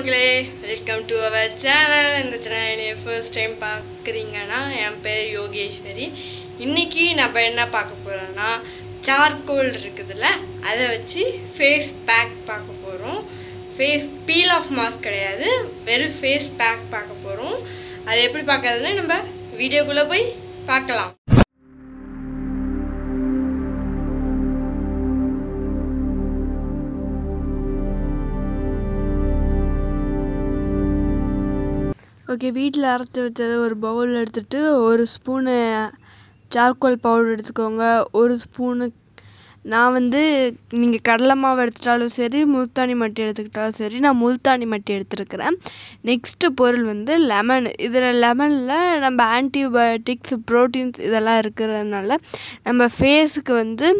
மக்களே welcome to our channel இந்த channel first time பார்க்குறீங்கன்னா என் பேர் யோகேஸ்வரி. இன்றைக்கி நம்ம என்ன பார்க்க போகிறோன்னா சார்கோல் இருக்குதுல்ல அதை வச்சு ஃபேஸ் பேக் பார்க்க போகிறோம் ஃபேஸ் பீல் ஆஃப் மாஸ்க் கிடையாது வெறும் ஃபேஸ் பேக் பார்க்க போகிறோம் அது எப்படி பார்க்கறதுன்னு நம்ம வீடியோக்குள்ளே போய் பார்க்கலாம். ஓகே வீட்டில் அரைச்சி வச்சதை ஒரு பவுல் எடுத்துகிட்டு ஒரு ஸ்பூனு சார்கோல் பவுடர் எடுத்துக்கோங்க. ஒரு ஸ்பூனு நான் வந்து நீங்கள் கடலை மாவு எடுத்துட்டாலும் சரி முல்தானி மட்டி எடுத்துக்கிட்டாலும் சரி நான் முல்தானி மட்டி எடுத்துருக்கிறேன். நெக்ஸ்ட்டு பொருள் வந்து லெமன் இதில் லெமனில் நம்ம ஆன்டிபயோட்டிக்ஸ் ப்ரோட்டீன்ஸ் இதெல்லாம் இருக்கிறதுனால நம்ம ஃபேஸுக்கு வந்து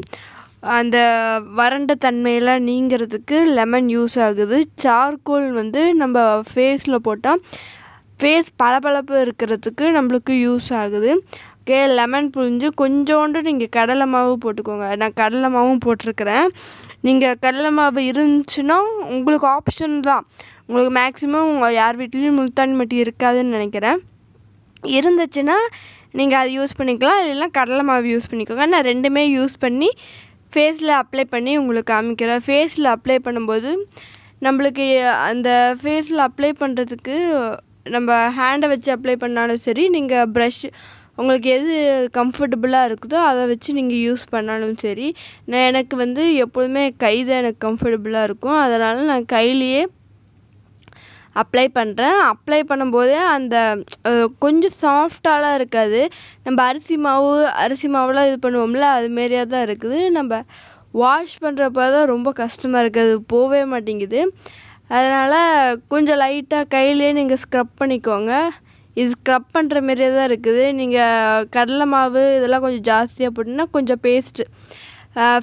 அந்த வறண்ட தன்மையெல்லாம் நீங்கிறதுக்கு லெமன் யூஸ் ஆகுது. சார்கோல் வந்து நம்ம ஃபேஸில் போட்டால் ஃபேஸ் பளபளப்பு இருக்கிறதுக்கு நம்மளுக்கு யூஸ் ஆகுது. ஓகே லெமன் புழிஞ்சு கொஞ்சோண்டு நீங்கள் கடலை மாவு போட்டுக்கோங்க. நான் கடலை மாவும் போட்டிருக்கிறேன். நீங்கள் கடலை மாவு இருந்துச்சுன்னா உங்களுக்கு ஆப்ஷன் தான். உங்களுக்கு மேக்ஸிமம் உங்கள் யார் வீட்லேயும் முல்தானி மட்டி இருக்காதுன்னு நினைக்கிறேன். இருந்துச்சுன்னா நீங்கள் அதை யூஸ் பண்ணிக்கலாம். இல்லைன்னா கடலை மாவு யூஸ் பண்ணிக்கோங்க. நான் ரெண்டுமே யூஸ் பண்ணி ஃபேஸில் அப்ளை பண்ணி உங்களுக்கு காமிக்கிறேன். ஃபேஸில் அப்ளை பண்ணும்போது நம்மளுக்கு அந்த ஃபேஸில் அப்ளை பண்ணுறதுக்கு நம்ம ஹேண்டை வச்சு அப்ளை பண்ணாலும் சரி நீங்கள் ப்ரஷ் உங்களுக்கு எது கம்ஃபர்டபுளாக இருக்குதோ அதை வச்சு நீங்கள் யூஸ் பண்ணாலும் சரி நான் எனக்கு வந்து எப்பொழுதுமே கை தான் எனக்கு கம்ஃபர்டபுளாக இருக்கும். அதனால் நான் கையிலேயே அப்ளை பண்ணுறேன் அப்ளை பண்ணும்போதே அந்த கொஞ்சம் சாஃப்டாலாம் இருக்காது. நம்ம அரிசி மாவு அரிசி மாவுலாம் இது பண்ணுவோம்ல அதுமாரியாக தான் இருக்குது. நம்ம வாஷ் பண்ணுறப்ப தான் ரொம்ப கஷ்டமாக இருக்குது. அது போகவே மாட்டேங்குது. அதனால் கொஞ்சம் லைட்டாக கையிலேயே நீங்கள் ஸ்க்ரப் பண்ணிக்கோங்க. இது ஸ்க்ரப் பண்ணுற மாரியே தான் இருக்குது. நீங்கள் கடலை மாவு இதெல்லாம் கொஞ்சம் ஜாஸ்தியாக போட்டிங்கன்னா கொஞ்சம் பேஸ்ட்டு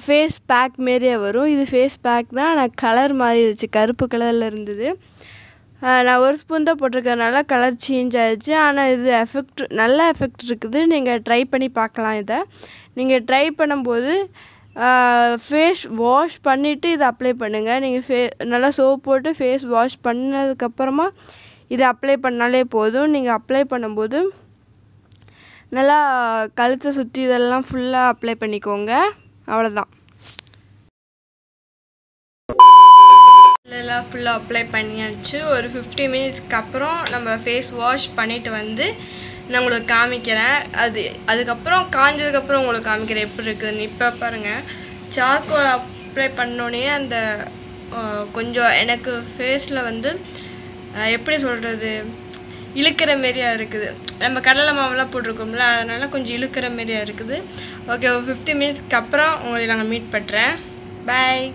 ஃபேஸ் பேக் மாரியே வரும். இது ஃபேஸ் பேக் தான். ஆனால் கலர் மாறிடுச்சு. கருப்பு கலரில் இருந்தது. நான் ஒரு ஸ்பூன் தான் போட்டிருக்கறனால கலர் சேஞ்ச் ஆகிடுச்சு ஆனால் இது எஃபெக்ட் நல்ல எஃபெக்ட் இருக்குது. நீங்கள் ட்ரை பண்ணி பார்க்கலாம் இதை. நீங்கள் ட்ரை பண்ணும்போது ஃபேஸ் வாஷ் பண்ணிவிட்டு இதை அப்ளை பண்ணுங்கள் நீங்கள் ஃபே நல்லா சோப் போட்டு ஃபேஸ் வாஷ் பண்ணதுக்கப்புறமா இதை அப்ளை பண்ணாலே போதும். நீங்கள் அப்ளை பண்ணும்போது நல்லா கழுத்தை சுற்றி இதெல்லாம் ஃபுல்லாக அப்ளை பண்ணிக்கோங்க. அவ்வளோதான் இதெல்லாம் ஃபுல்லாக அப்ளை பண்ணியாச்சு. ஒரு ஃபிஃப்டி மினிட்ஸ்க்கு அப்புறம் நம்ம ஃபேஸ் வாஷ் பண்ணிவிட்டு வந்து நான் உங்களுக்கு காமிக்கிறேன். அது அதுக்கப்புறம் காஞ்சதுக்கப்புறம் உங்களுக்கு காமிக்கிறேன். எப்படி இருக்குதுன்னு. இப்போ பாருங்கள் சார்கோல் அப்ளை பண்ணோடனே அந்த கொஞ்சம் எனக்கு ஃபேஸில் வந்து எப்படி சொல்கிறது இழுக்கிற மாரியாக இருக்குது. நம்ம கடலை மாவுலாம் போட்டிருக்கோம்ல அதனால் கொஞ்சம் இழுக்கிற மாரியாக இருக்குது. ஓகே ஒரு ஃபிஃப்டி மினிட்ஸ்க்கு அப்புறம் உங்களை நாங்கள் மீட் பண்ணுறேன் பாய்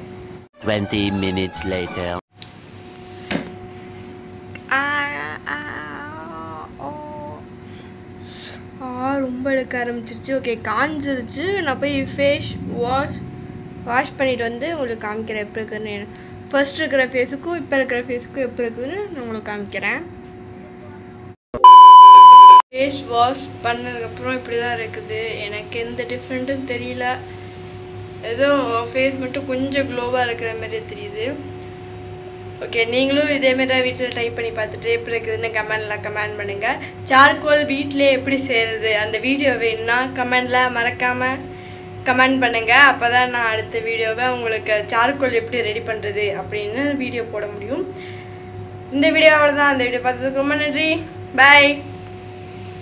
20 minutes later. ரொம்ப இழுக்க ஆரம்பிச்சிருச்சு. ஓகே காஞ்சிருச்சு. நான் போய் ஃபேஸ் வாஷ் வாஷ் பண்ணிட்டு வந்து உங்களுக்கு காமிக்கிறேன் எப்படி இருக்குதுன்னு ஃபர்ஸ்ட் இருக்கிற ஃபேஸுக்கும் இப்போ இருக்கிற ஃபேஸுக்கும் எப்படி இருக்குதுன்னு நான் உங்களுக்கு காமிக்கிறேன். ஃபேஸ் வாஷ் பண்ணதுக்கப்புறம் இப்படி தான் இருக்குது. எனக்கு எந்த டிஃப்ரெண்ட்டும் தெரியல. ஏதோ ஃபேஸ் மட்டும் கொஞ்சம் க்ளோவாக இருக்கிற மாதிரியே தெரியுது. ஓகே நீங்களும் இதேமாரி வீட்டில் ட்ரை பண்ணி பார்த்துட்டு எப்படி இருக்குதுன்னு கமெண்டில் கமெண்ட் பண்ணுங்கள் சார்கோல் வீட்டிலே எப்படி செய்கிறது அந்த வீடியோ வேணும்னா கமெண்டில் மறக்காமல் கமெண்ட் பண்ணுங்கள் அப்போ தான் நான் அடுத்த வீடியோவை உங்களுக்கு சார்கோல் எப்படி ரெடி பண்ணுறது அப்படின்னு வீடியோ போட முடியும். இந்த வீடியோ அவ்வளோதான் அந்த வீடியோ பார்த்ததுக்கு ரொம்ப நன்றி. பாய்